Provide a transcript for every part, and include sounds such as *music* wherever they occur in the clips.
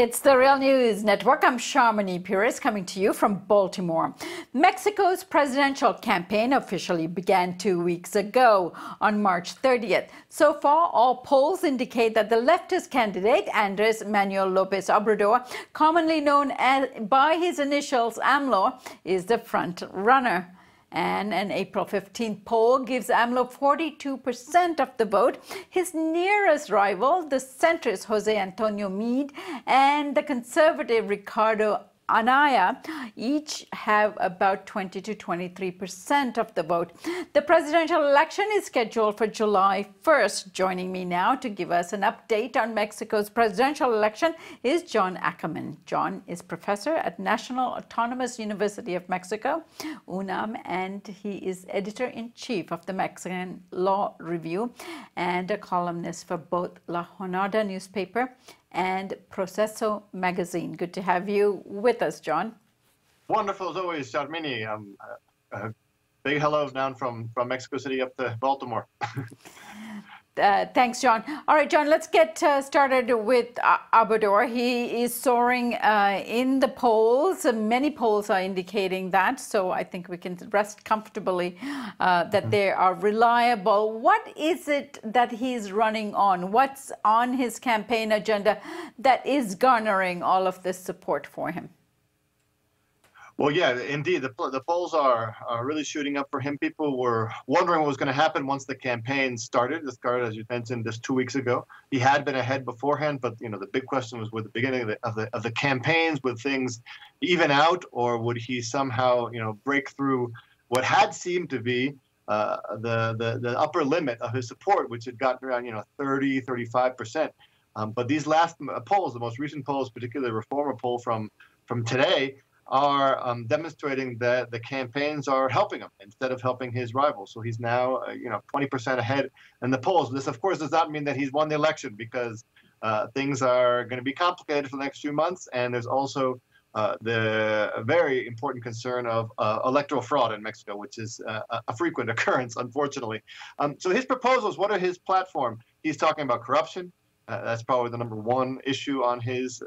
It's the Real News Network. I'm Sharmini Peries coming to you from Baltimore. Mexico's presidential campaign officially began two weeks ago on March 30th. So far, all polls indicate that the leftist candidate, Andres Manuel Lopez Obrador, commonly known as, by his initials AMLO, is the front runner. And an April 15th poll gives AMLO 42% of the vote. His nearest rival, the centrist Jose Antonio Meade, and the conservative Ricardo Anaya each have about 20 to 23 percent of the vote. The presidential election is scheduled for July 1st. Joining me now to give us an update on Mexico's presidential election is John Ackerman. John is professor at National Autonomous University of Mexico, UNAM, and he is editor-in-chief of the Mexican Law Review and a columnist for both La Jornada newspaper and Proceso magazine. Good to have you with us, John. Wonderful as always, Sharmini. Um, uh, big hello down from, from Mexico City up to Baltimore. *laughs* Uh, thanks, John. All right, John, let's get uh, started with uh, Obrador. He is soaring uh, in the polls. Many polls are indicating that, so I think we can rest comfortably uh, that mm-hmm. they are reliable. What is it that he's running on? What's on his campaign agenda that is garnering all of this support for him? Well, yeah, indeed, the, the polls are, are really shooting up for him. People were wondering what was going to happen once the campaign started. It started, as you mentioned, just two weeks ago. He had been ahead beforehand, but you know the big question was with the beginning of the, of the of the campaigns, would things even out, or would he somehow you know break through what had seemed to be uh, the, the the upper limit of his support, which had gotten around you know 30, 35 percent. Um, but these last polls, the most recent polls, particularly the Reforma poll from from today, are um, demonstrating that the campaigns are helping him instead of helping his rivals. So he's now, uh, you know, 20% ahead in the polls. This, of course, does not mean that he's won the election because uh, things are going to be complicated for the next few months, and there's also uh, the very important concern of uh, electoral fraud in Mexico, which is uh, a frequent *laughs* occurrence, unfortunately. Um, so his proposals, what are his platform? He's talking about corruption. Uh, that's probably the number one issue on his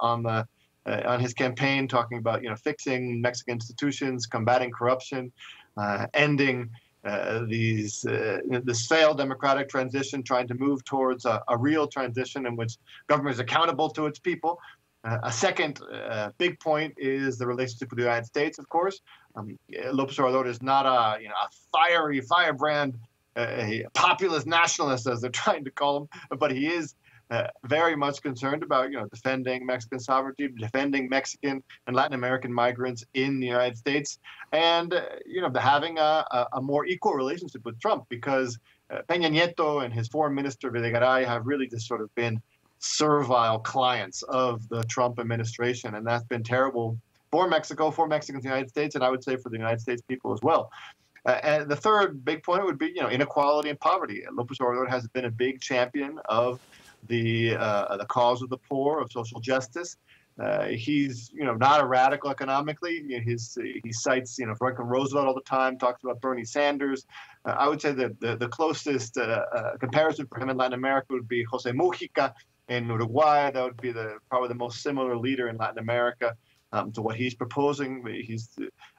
on the uh, on his campaign, talking about you know fixing Mexican institutions, combating corruption, uh, ending uh, these uh, this failed democratic transition, trying to move towards a, a, real transition in which government is accountable to its people. Uh, a second uh, big point is the relationship with the United States, of course. Um, Lopez Obrador is not a you know a fiery firebrand, a populist nationalist as they're *laughs* trying to call him, but he is uh, very much concerned about you know defending Mexican sovereignty, defending Mexican and Latin American migrants in the United States, and uh, you know having a, a, more equal relationship with Trump because uh, Peña Nieto and his foreign minister Videgaray have really just sort of been servile clients of the Trump administration, and that's been terrible for Mexico, for Mexicans in the United States, and I would say for the United States people as well. Uh, and the third big point would be, you know, inequality and poverty. Lopez Obrador has been a big champion of the uh, the cause of the poor, of social justice. Uh, he's you know not a radical economically. You know, his, he cites you know Franklin Roosevelt all the time. Talks about Bernie Sanders. Uh, I would say that the, the closest uh, uh, comparison for him in Latin America would be Jose Mujica in Uruguay. That would be the probably the most similar leader in Latin America um, to what he's proposing. He's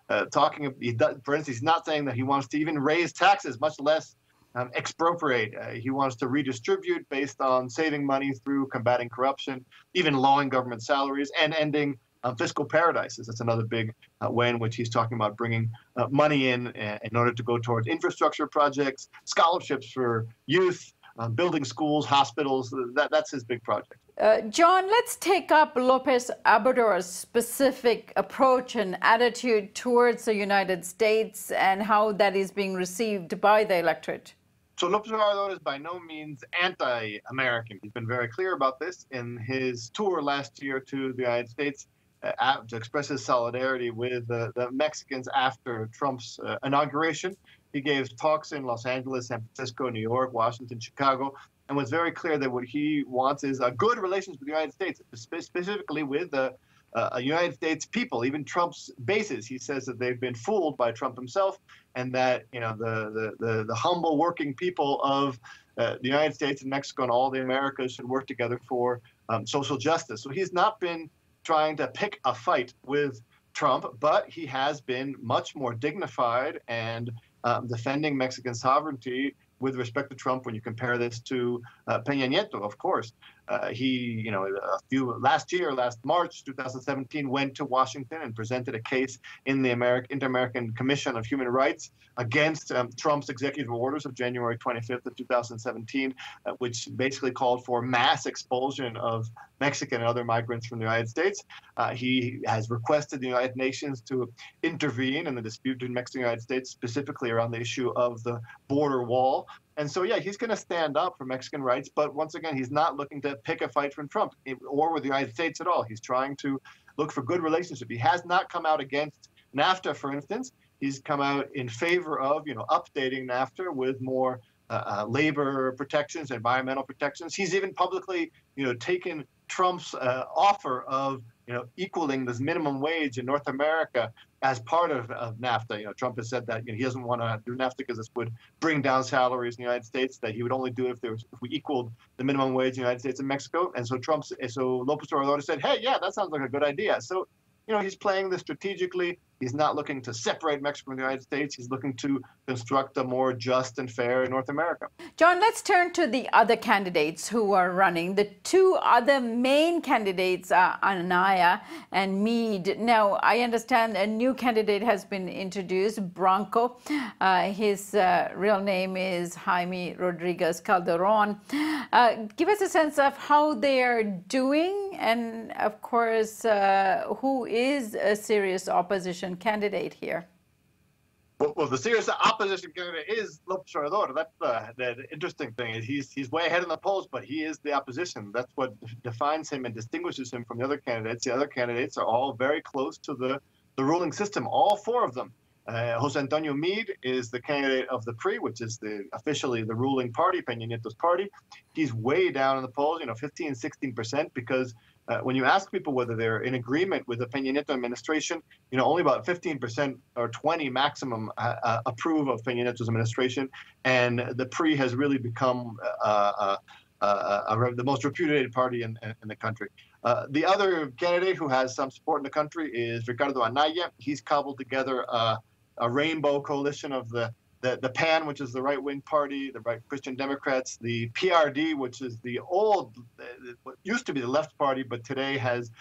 uh, talking. He does, for instance, he's not saying that he wants to even raise taxes, much less um, expropriate. Uh, he wants to redistribute based on saving money through combating corruption, even lowering government salaries, and ending um, fiscal paradises. That's another big uh, way in which he's talking about bringing uh, money in uh, in order to go towards infrastructure projects, scholarships for youth, um, building schools, hospitals. That, that's his big project. Uh, John, let's take up Lopez Obrador's specific approach and attitude towards the United States and how that is being received by the electorate. So Lopez Obrador is by no means anti-American. He's been very clear about this in his tour last year to the United States uh, to express his solidarity with uh, the Mexicans after Trump's uh, inauguration. He gave talks in Los Angeles, San Francisco, New York, Washington, Chicago, and was very clear that what he wants is a good relations with the United States, specifically with the uh, United States people, even Trump's bases. He says that they've been fooled by Trump himself, and that you know the the the, the humble working people of uh, the United States and Mexico and all the Americas should work together for um, social justice. So he's not been trying to pick a fight with Trump, but he has been much more dignified and um, defending Mexican sovereignty with respect to Trump when you compare this to uh, Peña Nieto, of course. Uh, he, you know, a few last year, last March 2017, went to Washington and presented a case in the American Inter-American Commission of Human Rights against um, Trump's executive orders of January 25th of 2017, uh, which basically called for mass expulsion of Mexican and other migrants from the United States. Uh, he has requested the United Nations to intervene in the dispute between Mexico and the United States, specifically around the issue of the border wall. And so, yeah, he's going to stand up for Mexican rights. But once again, he's not looking to pick a fight from Trump or with the United States at all. He's trying to look for good relationship. He has not come out against NAFTA, for instance. He's come out in favor of, you know, updating NAFTA with more uh, uh, labor protections, environmental protections. He's even publicly, you know, taken Trump's uh, offer of you know, equaling this minimum wage in North America as part of, of NAFTA. You know, Trump has said that you know, he doesn't want to do NAFTA because this would bring down salaries in the United States. That he would only do it if there was if we equaled the minimum wage in the United States and Mexico. And so Trump, so Lopez Obrador said, "Hey, yeah, that sounds like a good idea." So, you know, he's playing this strategically. He's not looking to separate Mexico from the United States. He's looking to construct a more just and fair North America. John, let's turn to the other candidates who are running. The two other main candidates are Anaya and Meade. Now, I understand a new candidate has been introduced, Bronco. Uh, his uh, real name is Jaime Rodriguez Calderon. Uh, give us a sense of how they are doing, and of course, uh, who is a serious opposition opposition candidate here? Well, well, the serious opposition candidate is Lopez Obrador. That's the, the, interesting thing. He's he's way ahead in the polls, but he is the opposition. That's what defines him and distinguishes him from the other candidates. The other candidates are all very close to the the ruling system. All four of them. Uh, Jose Antonio Meade is the candidate of the PRI, which is the officially the ruling party, Peña Nieto's party. He's way down in the polls, you know, 15, 16 percent, because uh, when you ask people whether they're in agreement with the Peña Nieto administration, you know, only about 15% or 20 maximum uh, uh, approve of Peña Nieto's administration, and the PRI has really become uh, uh, uh, the most repudiated party in, in the country. the other candidate who has some support in the country is Ricardo Anaya. He's cobbled together a rainbow coalition of the the, the PAN, which is the right wing party, the right Christian Democrats, the PRD, which is the old, what used to be the left party, but today has,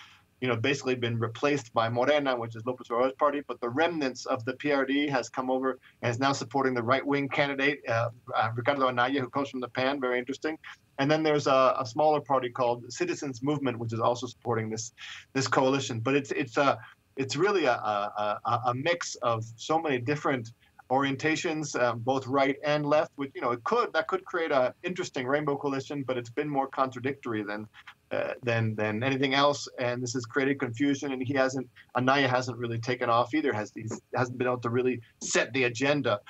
you know, basically been replaced by Morena, which is Lopez Obrador's party. But the remnants of the PRD has come over and is now supporting the right wing candidate, uh, uh, Ricardo Anaya, who comes from the PAN. Very interesting. And then there's a, a, smaller party called Citizens Movement, which is also supporting this this coalition. But it's it's a it's really a, a, a mix of so many different orientations, um, both right and left. Which you know, it could that could create an interesting rainbow coalition, but it's been more contradictory than uh, than than anything else, and this has created confusion. And he hasn't, Anaya hasn't really taken off either. Has he hasn't been able to really set the agenda.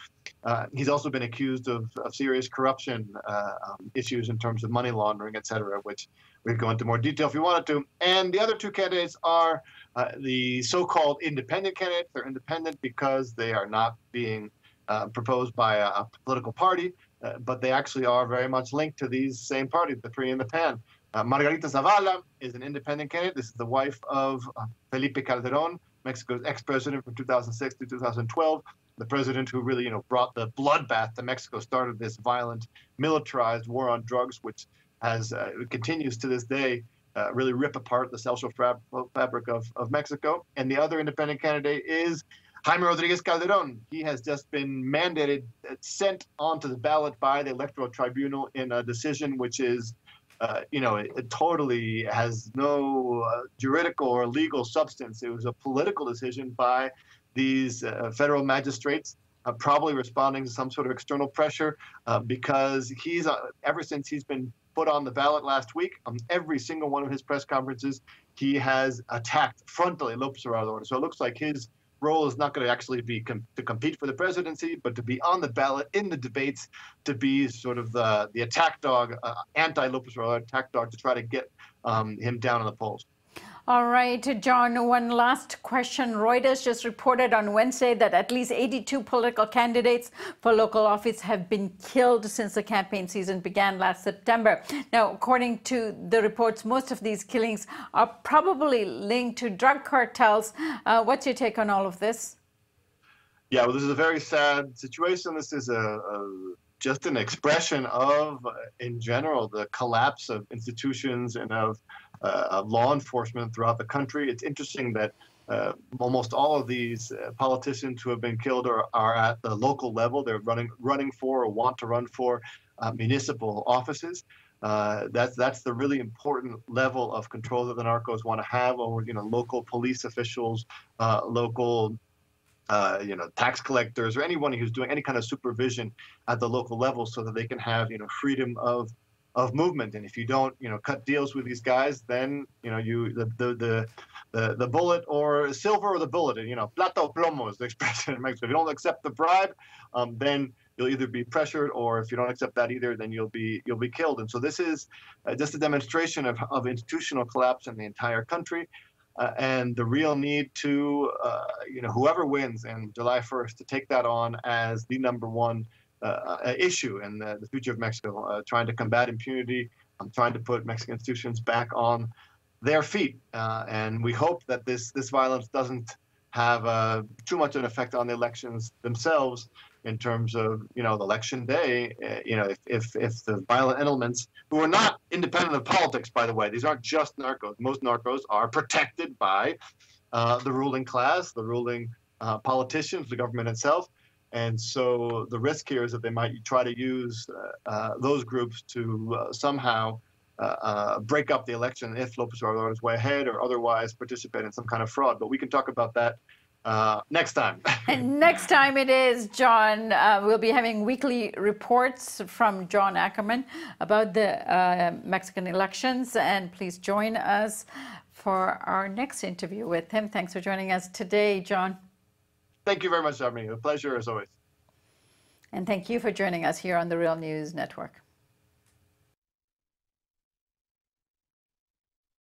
Uh, he's also been accused of, of serious corruption uh, um, issues in terms of money laundering, et cetera, which we could go into more detail if you wanted to. And the other two candidates are uh, the so-called independent candidates. They're independent because they are not being uh, proposed by a, a political party, but they actually are very much linked to these same parties, the PRI and the PAN. Uh, Margarita Zavala is an independent candidate. This is the wife of uh, Felipe Calderon, Mexico's ex-president from 2006 to 2012 the president who really, you know, brought the bloodbath to Mexico, started this violent, militarized war on drugs, which has uh, continues to this day uh, really rip apart the social fabric of, of Mexico. And the other independent candidate is Jaime Rodriguez Calderon. He has just been mandated, uh, sent onto the ballot by the Electoral Tribunal in a decision which is, uh, you know, it, it, totally has no uh, juridical or legal substance. It was a political decision by these uh, federal magistrates. Uh, probably responding to some sort of external pressure because he's ever since he's been put on the ballot last week. On every single one of his press conferences, he has attacked frontally Lopez Obrador. So it looks like his role is not going to actually be com- to compete for the presidency, but to be on the ballot in the debates, to be sort of the the attack dog, uh, anti Lopez Obrador attack dog, to try to get um, him down in the polls. All right, John, one last question. Reuters just reported on Wednesday that at least 82 political candidates for local office have been killed since the campaign season began last September. Now, according to the reports, most of these killings are probably linked to drug cartels. Uh, what's your take on all of this? Yeah, well, this is a very sad situation. This is a, a just an expression of, in general, the collapse of institutions and of, uh, law enforcement throughout the country. It's interesting that uh, almost all of these uh, politicians who have been killed are, are at the local level. They're running running for or want to run for uh, municipal offices. Uh, that's that's the really important level of control that the narcos want to have over you know local police officials, local uh, you know, tax collectors or anyone who's doing any kind of supervision at the local level so that they can have, you know, freedom of of movement. And if you don't, you know, cut deals with these guys, then, you know, you the the the the, the bullet or silver or the bullet, and you know, plata o plomo is the *laughs* expression in Mexico. If you don't accept the bribe, um, then you'll either be pressured or if you don't accept that either, then you'll be you'll be killed. And so this is uh, just a demonstration of, of institutional collapse in the entire country uh, and the real need to, uh, you know, whoever wins in July 1st to take that on as the number one issue in the, the, future of Mexico, uh, trying to combat impunity, um, trying to put Mexican institutions back on their feet. Uh, and we hope that this this violence doesn't have too much of an effect on the elections themselves, in terms of you know the election day. Uh, you know, if, if if the violent elements who are not independent of politics, by the way, these aren't just narcos. Most narcos are protected by uh, the ruling class, the ruling uh, politicians, the government itself. And so the risk here is that they might try to use uh, uh, those groups to uh, somehow break up the election if Lopez Obrador is way ahead or otherwise participate in some kind of fraud. But we can talk about that uh, next time. *laughs* and next time it is, John. Uh, we'll be having weekly reports from John Ackerman about the uh, Mexican elections. And please join us for our next interview with him. Thanks for joining us today, John. Thank you very much, Armin. A pleasure as always. And thank you for joining us here on the Real News Network.